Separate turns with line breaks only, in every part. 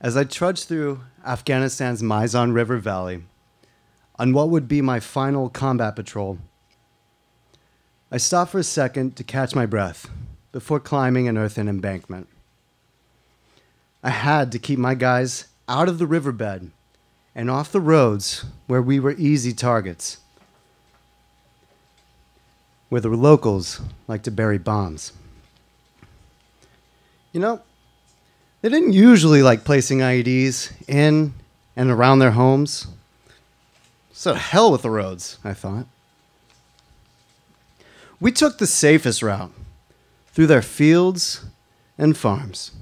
As I trudged through Afghanistan's Maizan River Valley on what would be my final combat patrol, I stopped for a second to catch my breath before climbing an earthen embankment. I had to keep my guys out of the riverbed and off the roads where we were easy targets, where the locals like to bury bombs. You know, they didn't usually like placing IEDs in and around their homes. So hell with the roads, I thought. We took the safest route through their fields and farms.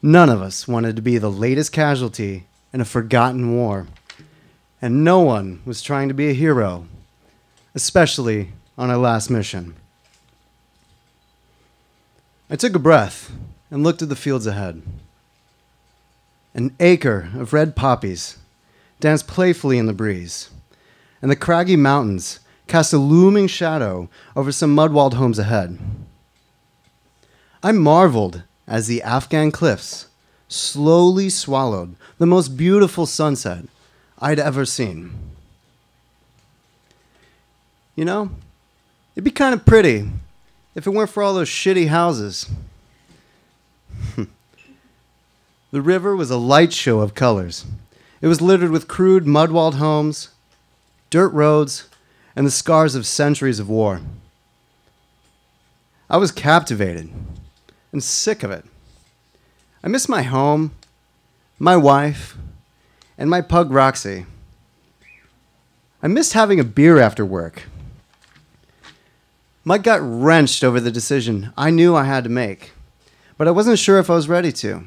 None of us wanted to be the latest casualty in a forgotten war, and no one was trying to be a hero, especially on our last mission. I took a breath and looked at the fields ahead. An acre of red poppies danced playfully in the breeze, and the craggy mountains cast a looming shadow over some mud-walled homes ahead. I marveled as the Afghan cliffs slowly swallowed the most beautiful sunset I'd ever seen. You know, it'd be kind of pretty if it weren't for all those shitty houses. The river was a light show of colors. It was littered with crude mud walled homes, dirt roads, and the scars of centuries of war. I was captivated and sick of it. I miss my home, my wife, and my pug Roxy. I missed having a beer after work. My gut wrenched over the decision I knew I had to make, but I wasn't sure if I was ready to.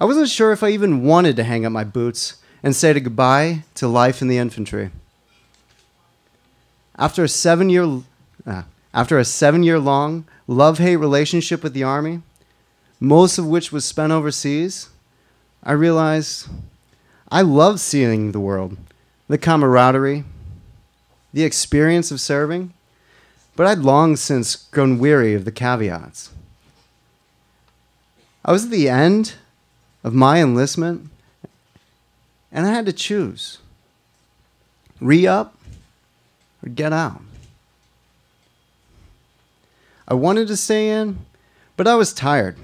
I wasn't sure if I even wanted to hang up my boots and say goodbye to life in the infantry. After a seven year, uh, after a seven year long love hate relationship with the Army, most of which was spent overseas, I realized I love seeing the world, the camaraderie, the experience of serving, but I'd long since grown weary of the caveats. I was at the end of my enlistment, and I had to choose re up or get out. I wanted to stay in, but I was tired.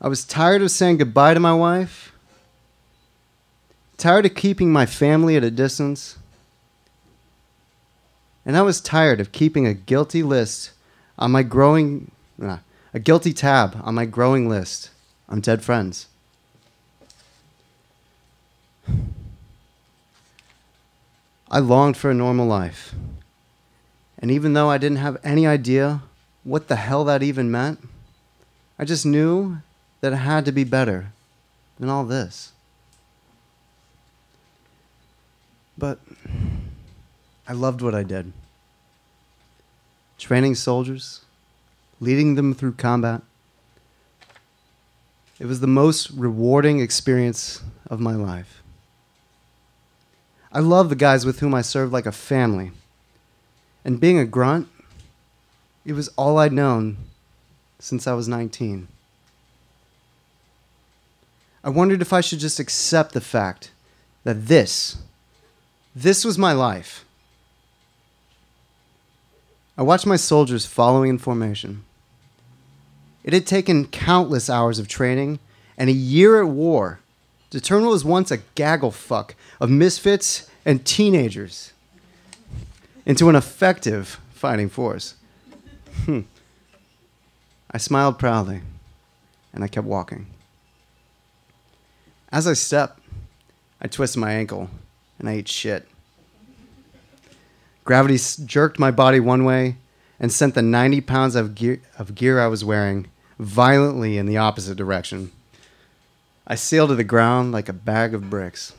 I was tired of saying goodbye to my wife, tired of keeping my family at a distance, and I was tired of keeping a guilty list on my growing, a guilty tab on my growing list on dead friends. I longed for a normal life. And even though I didn't have any idea what the hell that even meant, I just knew that it had to be better than all this. But I loved what I did. Training soldiers, leading them through combat. It was the most rewarding experience of my life. I love the guys with whom I served like a family. And being a grunt, it was all I'd known since I was 19. I wondered if I should just accept the fact that this, this was my life. I watched my soldiers following in formation. It had taken countless hours of training and a year at war turn what was once a gaggle fuck of misfits and teenagers into an effective fighting force. Hmm. I smiled proudly and I kept walking. As I stepped, I twisted my ankle and I ate shit. Gravity jerked my body one way and sent the 90 pounds of gear, of gear I was wearing violently in the opposite direction. I sailed to the ground like a bag of bricks.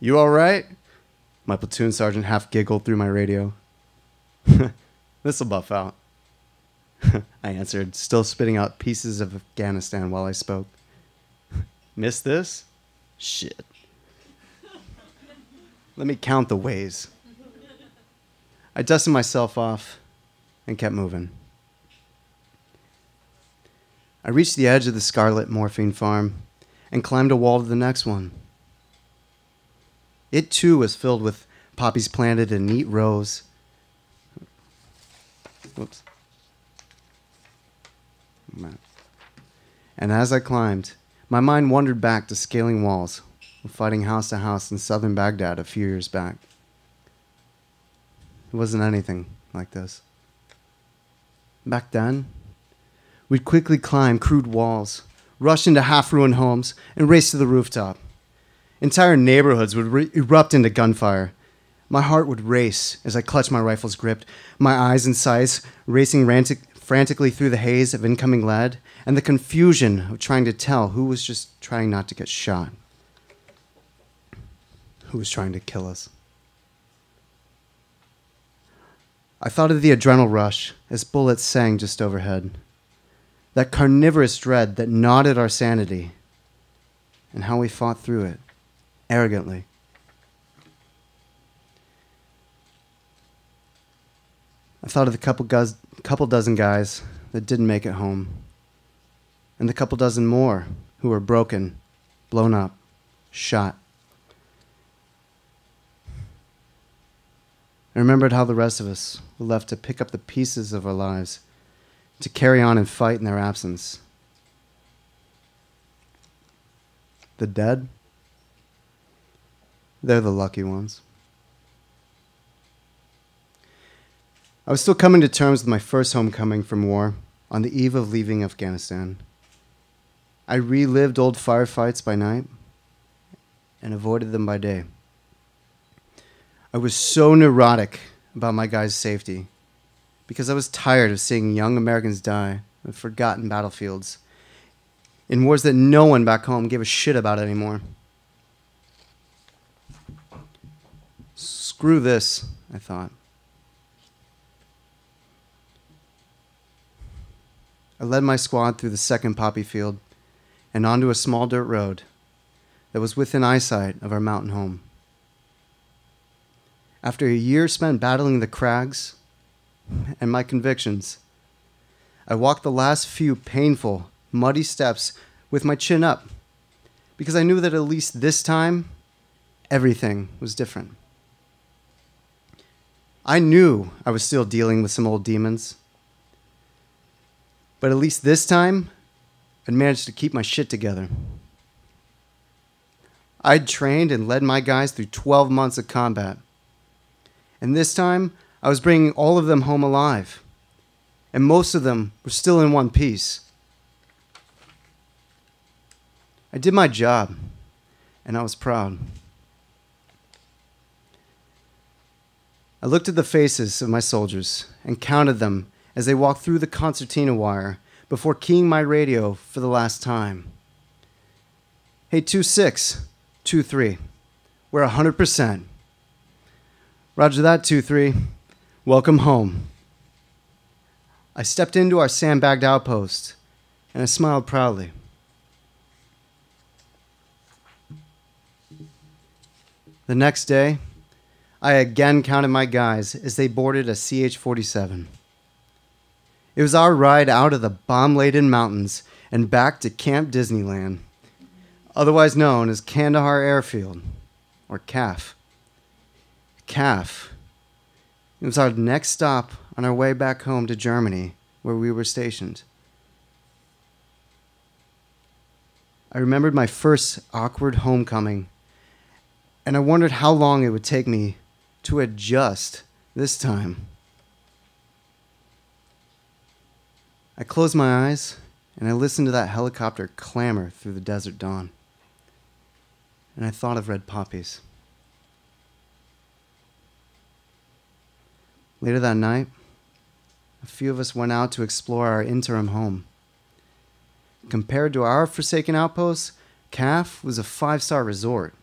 You all right? My platoon sergeant half giggled through my radio. This'll buff out. I answered, still spitting out pieces of Afghanistan while I spoke. Miss this? Shit. Let me count the ways. I dusted myself off and kept moving. I reached the edge of the scarlet morphine farm and climbed a wall to the next one. It too was filled with poppies planted in neat rows. Whoops. And as I climbed, my mind wandered back to scaling walls, fighting house to house in southern Baghdad a few years back. It wasn't anything like this. Back then, we'd quickly climb crude walls, rush into half ruined homes, and race to the rooftop. Entire neighborhoods would erupt into gunfire. My heart would race as I clutched my rifle's grip, my eyes and sights racing rantic- frantically through the haze of incoming lead and the confusion of trying to tell who was just trying not to get shot, who was trying to kill us. I thought of the adrenal rush as bullets sang just overhead, that carnivorous dread that gnawed at our sanity, and how we fought through it arrogantly. I thought of the couple, guz- couple dozen guys that didn't make it home, and the couple dozen more who were broken, blown up, shot. I remembered how the rest of us were left to pick up the pieces of our lives, to carry on and fight in their absence. The dead? They're the lucky ones. I was still coming to terms with my first homecoming from war on the eve of leaving Afghanistan. I relived old firefights by night and avoided them by day. I was so neurotic about my guys' safety because I was tired of seeing young Americans die on forgotten battlefields in wars that no one back home gave a shit about anymore. Screw this, I thought. I led my squad through the second poppy field and onto a small dirt road that was within eyesight of our mountain home. After a year spent battling the crags and my convictions, I walked the last few painful, muddy steps with my chin up because I knew that at least this time, everything was different. I knew I was still dealing with some old demons, but at least this time, I'd managed to keep my shit together. I'd trained and led my guys through 12 months of combat. And this time, I was bringing all of them home alive. And most of them were still in one piece. I did my job, and I was proud. I looked at the faces of my soldiers and counted them as they walked through the concertina wire before keying my radio for the last time. Hey, 2 6, 2 3, we're 100%. Roger that, 2 3. Welcome home. I stepped into our sandbagged outpost and I smiled proudly. The next day, I again counted my guys as they boarded a CH 47. It was our ride out of the bomb laden mountains and back to Camp Disneyland, otherwise known as Kandahar Airfield, or KAF. KAF. It was our next stop on our way back home to Germany, where we were stationed. I remembered my first awkward homecoming, and I wondered how long it would take me to adjust this time. I closed my eyes and I listened to that helicopter clamor through the desert dawn. And I thought of red poppies. Later that night, a few of us went out to explore our interim home. Compared to our forsaken outpost, KAF was a five star resort,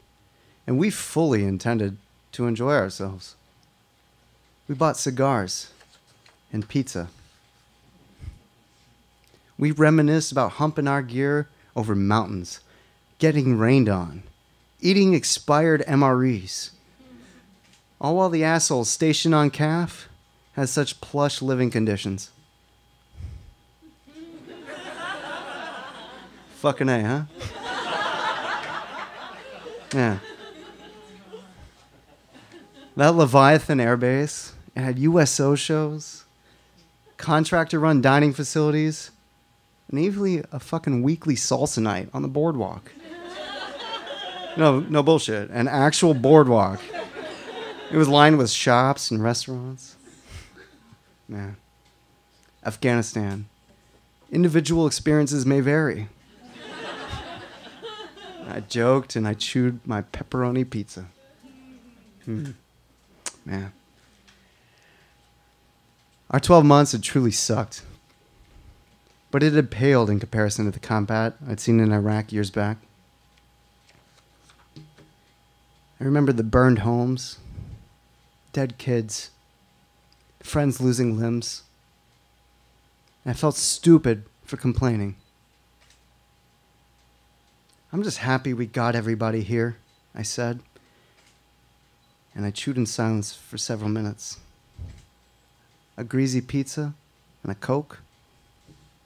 and we fully intended to enjoy ourselves. We bought cigars and pizza. We reminisced about humping our gear over mountains, getting rained on, eating expired MREs. All while the assholes stationed on KAF had such plush living conditions. Fucking A, huh? yeah. That Leviathan airbase it had USO shows, contractor run dining facilities, and even a fucking weekly salsa night on the boardwalk. No, no bullshit. An actual boardwalk. It was lined with shops and restaurants. Man. Afghanistan. Individual experiences may vary. I joked and I chewed my pepperoni pizza. Hmm. Man. Our 12 months had truly sucked. But it had paled in comparison to the combat I'd seen in Iraq years back. I remember the burned homes, dead kids, friends losing limbs. I felt stupid for complaining. I'm just happy we got everybody here, I said. And I chewed in silence for several minutes. A greasy pizza and a Coke.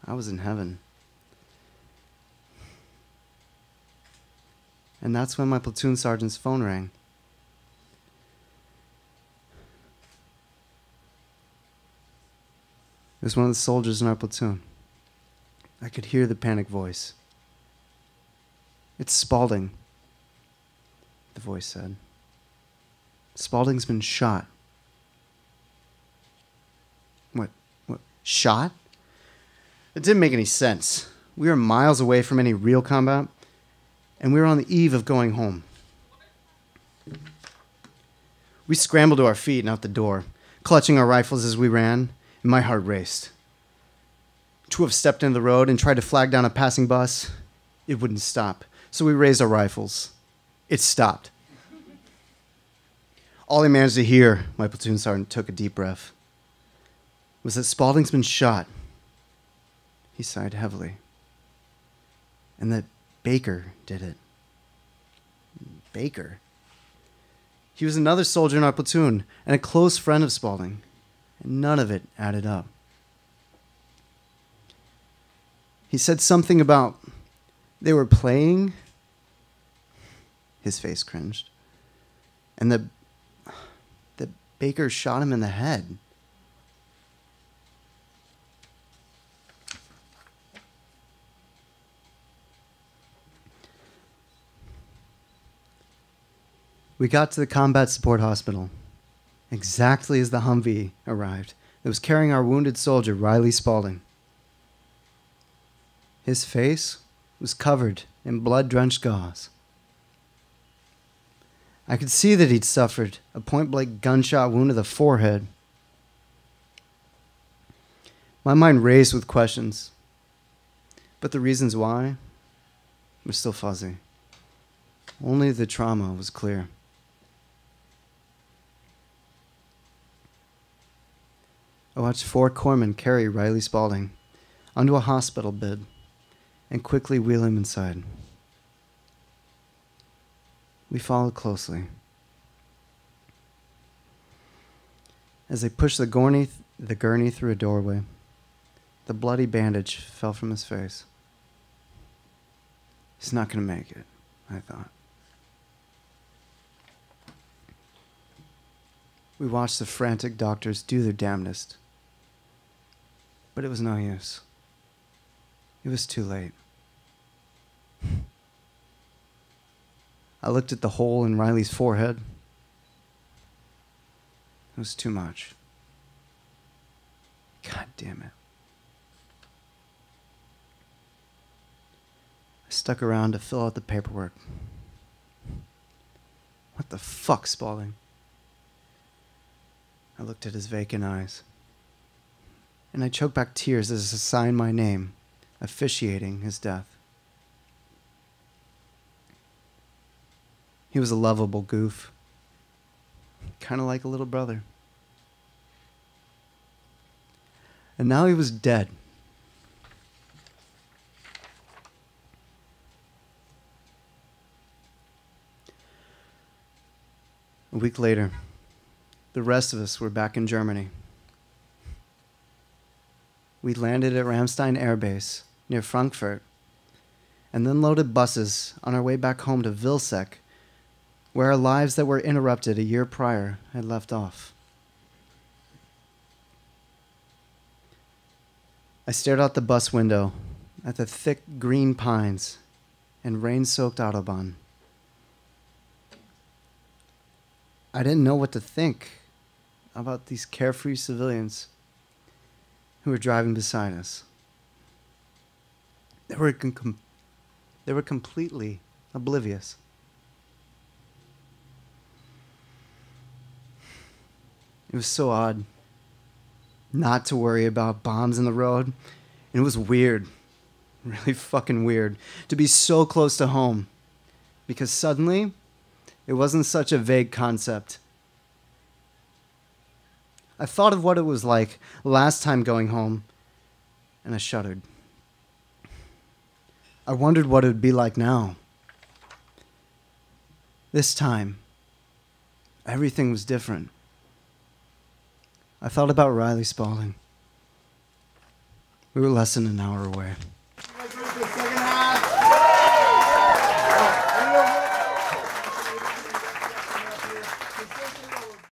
I was in heaven. And that's when my platoon sergeant's phone rang. Was one of the soldiers in our platoon. I could hear the panic voice. It's Spaulding, the voice said. Spaulding's been shot. What? What? Shot? It didn't make any sense. We were miles away from any real combat, and we were on the eve of going home. We scrambled to our feet and out the door, clutching our rifles as we ran, and my heart raced. To have stepped into the road and tried to flag down a passing bus, it wouldn't stop. So we raised our rifles. It stopped. All I managed to hear, my platoon sergeant took a deep breath, was that Spaulding's been shot. He sighed heavily. And that Baker did it. Baker? He was another soldier in our platoon and a close friend of Spaulding, and none of it added up. He said something about they were playing. His face cringed. And the the baker shot him in the head. We got to the combat support hospital exactly as the Humvee arrived that was carrying our wounded soldier, Riley Spaulding. His face was covered in blood drenched gauze. I could see that he'd suffered a point blank gunshot wound to the forehead. My mind raced with questions, but the reasons why were still fuzzy. Only the trauma was clear. I watched four corpsmen carry Riley Spaulding onto a hospital bed and quickly wheel him inside. We followed closely. As they pushed the gurney, the gurney through a doorway, the bloody bandage fell from his face. He's not going to make it, I thought. We watched the frantic doctors do their damnedest but it was no use. It was too late. I looked at the hole in Riley's forehead. It was too much. God damn it. I stuck around to fill out the paperwork. What the fuck, Spaulding? I looked at his vacant eyes and I choked back tears as I signed my name, officiating his death. He was a lovable goof, kind of like a little brother. And now he was dead. A week later, the rest of us were back in Germany we landed at Ramstein Air Base near Frankfurt and then loaded buses on our way back home to Vilseck, where our lives that were interrupted a year prior had left off. I stared out the bus window at the thick green pines and rain soaked Autobahn. I didn't know what to think about these carefree civilians who were driving beside us. They were, com- they were completely oblivious. It was so odd not to worry about bombs in the road. And it was weird, really fucking weird, to be so close to home. Because suddenly, it wasn't such a vague concept. I thought of what it was like last time going home, and I shuddered. I wondered what it would be like now. This time, everything was different. I thought about Riley Spaulding. We were less than an hour away.